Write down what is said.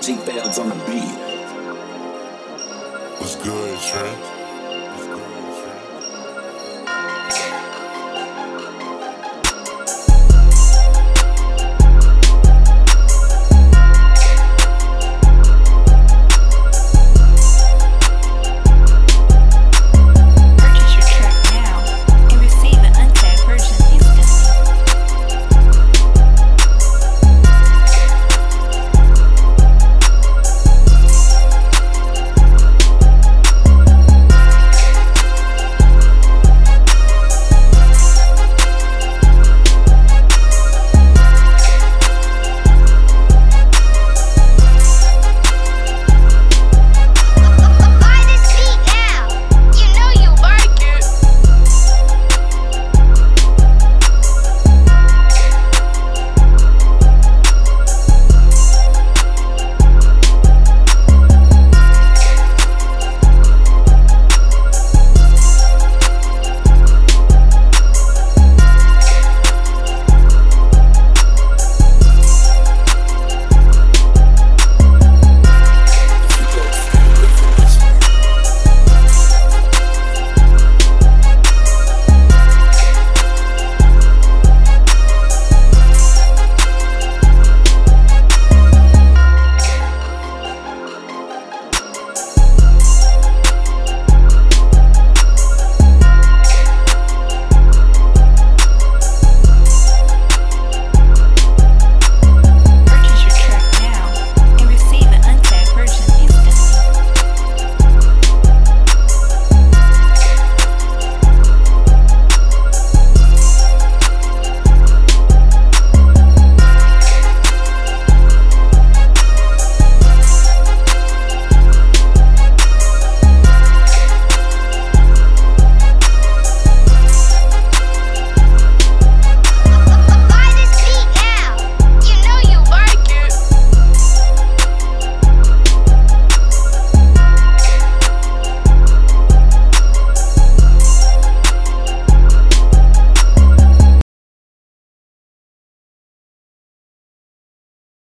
G Bells on the beat. What's good, Trent?